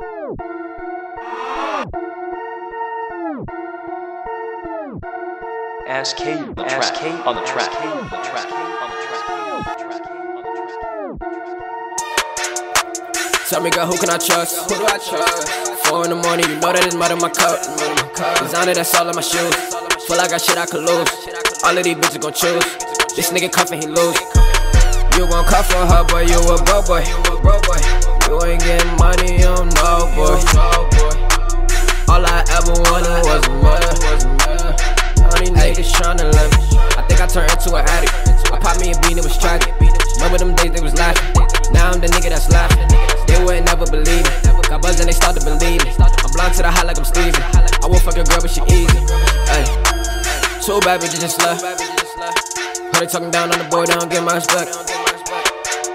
SK on the track, on the track, on the track, on the track. Tell me, girl, who can I trust? Who do I trust? Four in the morning, you know that it's mud in my cup. Designer, that's all in my shoes. Feel like I got shit I could lose. All of these bitches gon' choose. This nigga cuffin', he lose. You gon' cuff for her, boy, you a broke boy. You ain't getting money, I'm turned into an addict. I popped me a bean, it was tragic. Remember them days they was laughing. Now I'm the nigga that's laughing. They would never believe it. Got buzz and they start to believe it. I'm blind to the high like I'm Steven. I won't fuck your girl, but she easy. Ay. Two bad bitches just left. Heard they talking down on the boy, don't get my respect.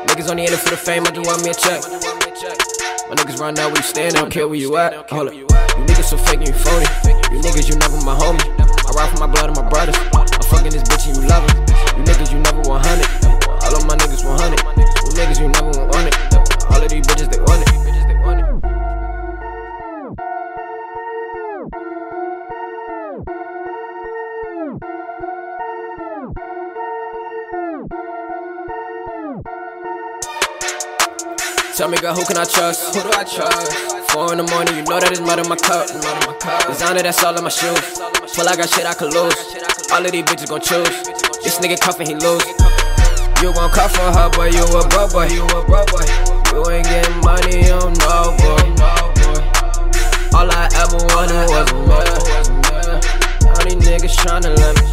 Niggas on the internet for the fame, I just want me a check. My niggas run out where you stand, they don't care where you at. Hold up. You niggas so fake and you phony. You niggas, you never my Tell me, girl, who can I trust? Who do I trust? Four in the morning, you know that it's mud in my cup. Designer, that's all in my shoes. Pull, I got shit I could lose. All of these bitches gon' choose. This nigga cuffin', he lose. You gon' cuff for her, boy, you a bro boy. You a bro boy. You ain't getting money, I'm no boy. All I ever wanted was a man. All these niggas tryna let me.